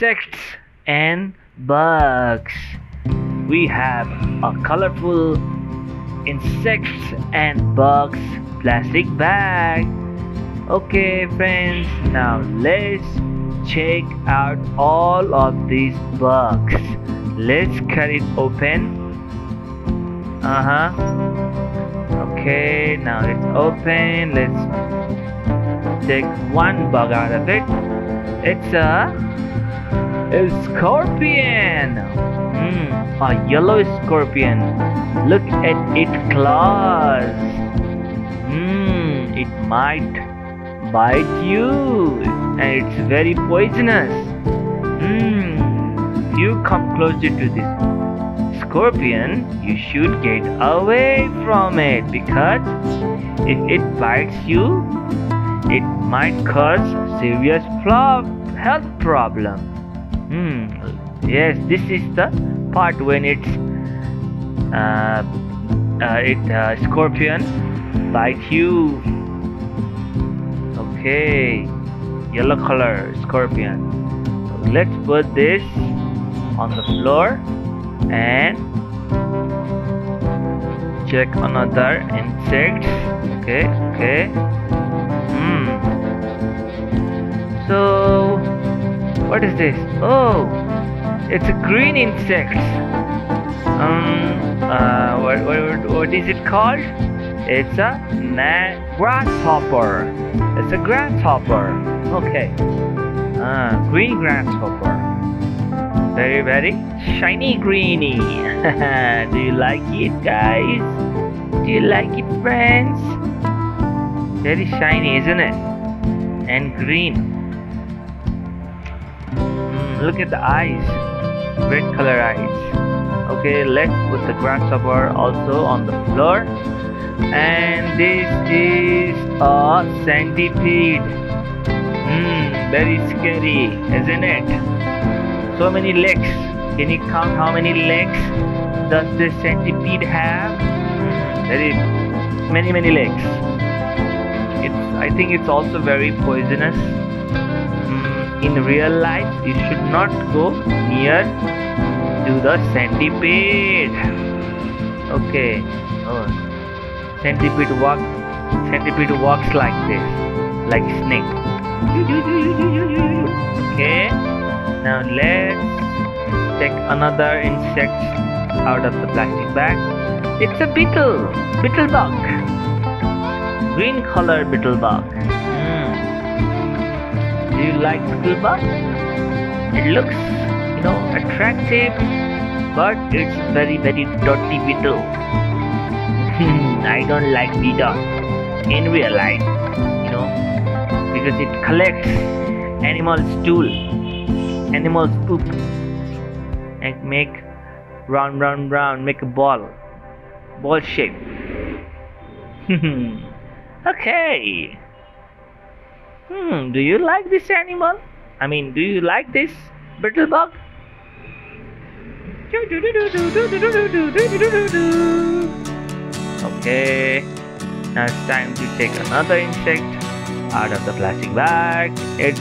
insects and bugs. We have a colorful insects and bugs plastic bag. Okay, friends, now let's check out all of these bugs. Let's cut it open. Uh huh. Okay, now it's open. Let's take one bug out of it. It's a, a scorpion. Hmm, a yellow scorpion. Look at its claws. Hmm, it might bite you, and it's very poisonous. Hmm, if you come closer to this scorpion, you should get away from it because if it bites you, it might cause serious health problem. Hmm. Yes, this is the part when it's uh, uh, it uh, scorpion bite you. Okay, yellow color scorpion. Let's put this on the floor and check another insect. Okay, okay. What is this? Oh, it's a green insect. Um, uh, what, what, what is it called? It's a grasshopper. It's a grasshopper. Okay. Uh, green grasshopper. Very, very shiny greeny. Do you like it, guys? Do you like it, friends? Very shiny, isn't it? And green look at the eyes. Red color eyes. Okay let's put the grasshopper also on the floor. And this is a centipede. Hmm very scary isn't it? So many legs. Can you count how many legs does this centipede have? Very many many legs. It's i think it's also very poisonous in real life you should not go near to the centipede. Okay. Oh. Centipede walk centipede walks like this like snake. Okay. Now let's take another insect out of the plastic bag. It's a beetle beetle bug. Green color beetle bug do you like scuba? It looks, you know, attractive, but it's very, very dirty beetle. Hmm, I don't like beetle in real life, you know, because it collects animal stool, animals poop, and make round, round, round, make a ball, ball shape. Hmm, okay. Hmm, do you like this animal? I mean, do you like this brittle bug? Okay, now it's time to take another insect out of the plastic bag. It's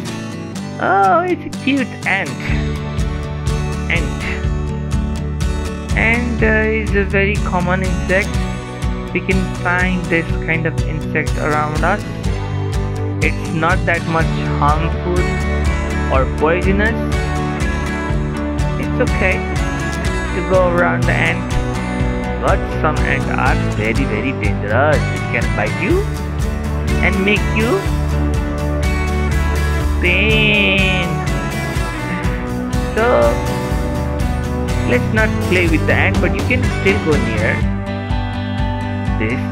oh, it's a cute ant. Ant. Ant uh, is a very common insect. We can find this kind of insect around us it's not that much harmful or poisonous. It's okay to go around the ant. But some ants are very very dangerous. It can bite you and make you pain. So let's not play with the ant, but you can still go near this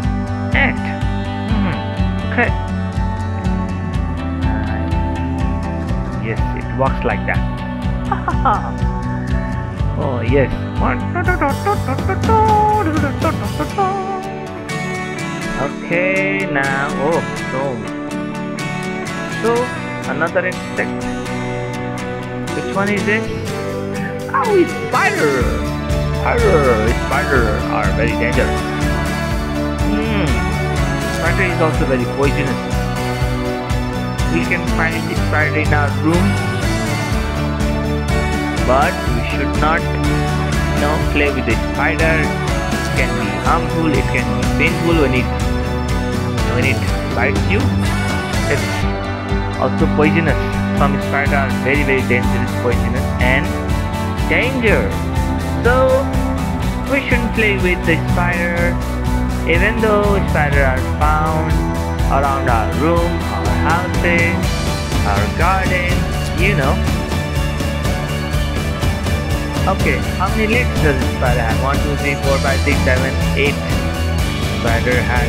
ant. Hmm. Okay. Yes it works like that. Oh yes. Okay now. Oh so. So another insect. Which one is this oh it's spider. Spider. Spider are very dangerous. Hmm. Spider is also very poisonous we can find right in our room. But we should not you know play with the spider. It can be harmful it can be painful when it when it bites you. It's also poisonous. Some spiders are very very dangerous poisonous and danger. So we shouldn't play with the spider. Even though spiders are found around our room houses our garden you know Okay, how many legs does the spider have? 1, 2, 3, 4, 5, 6, 7, 8. Spider has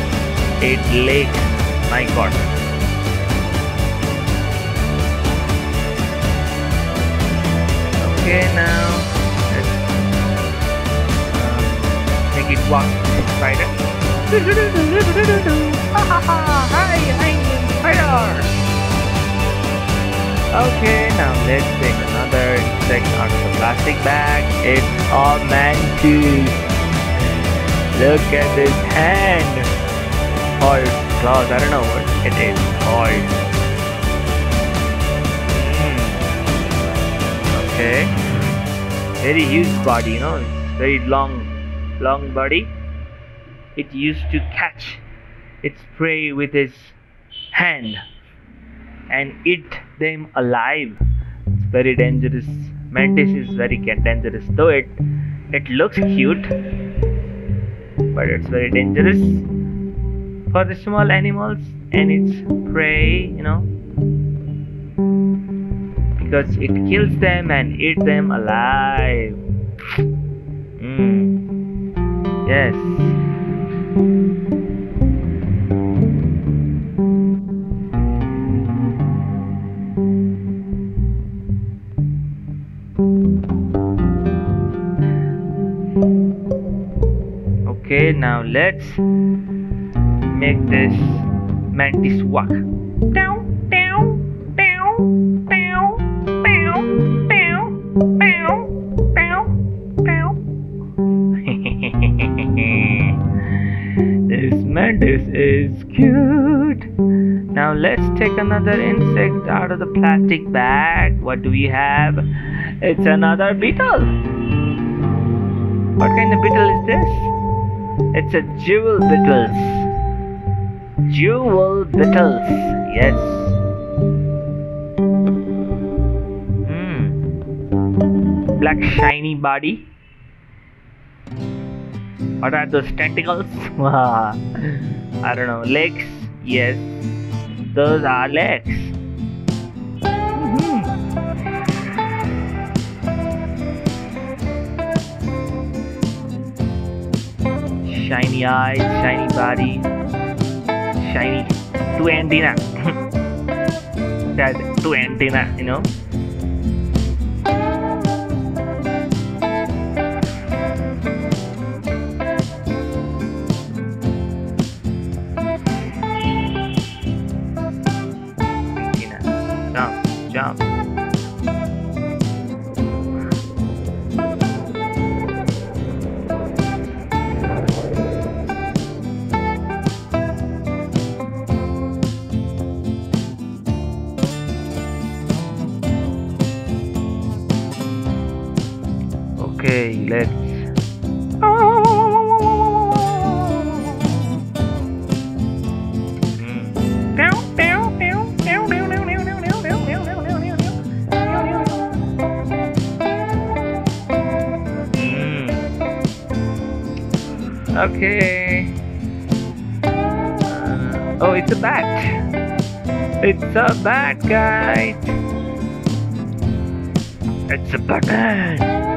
8 legs. My god. Okay, now let's um, make it walk. Spider. Hi, hi, Okay, now let's take another insect out of the plastic bag. It's a mantis. Look at this hand. Or claws, I don't know what it is called. Hmm. Okay. Very huge body, you know, very long, long body. It used to catch its prey with its hand and eat them alive. It's very dangerous. Mantis is very dangerous, though it it looks cute, but it's very dangerous for the small animals and its prey. You know, because it kills them and eats them alive. Mm. Yes. Let's make this mantis walk. Down down down down down down down down down this mantis is cute. Now let's take another insect out of the plastic bag. What do we have? It's another beetle. What kind of beetle is this it's a jewel beetles. Jewel beetles. Yes. Hmm. Black shiny body. What are those tentacles? I don't know. Legs? Yes. Those are legs. Shiny eyes, shiny body, shiny two antenna. That two antenna, you know. Okay, let's. Mm. Mm. Okay. Oh, it's a bat. It's a bat, guys. It's a Batman.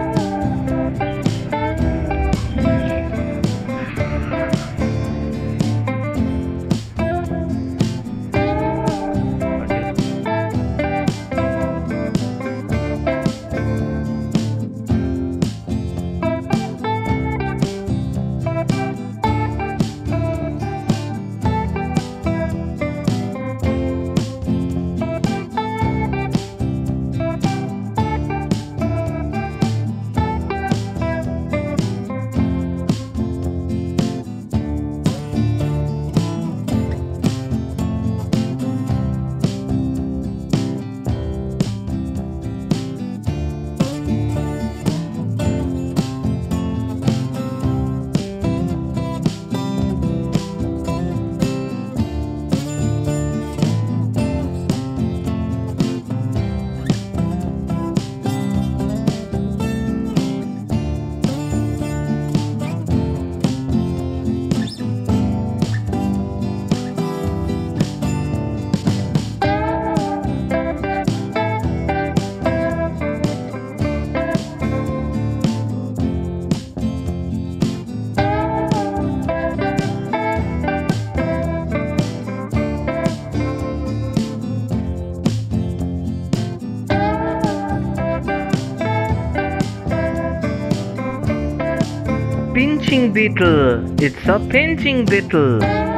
Painting beetle. It's a painting beetle.